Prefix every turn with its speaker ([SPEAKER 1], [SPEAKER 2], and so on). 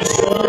[SPEAKER 1] Yes.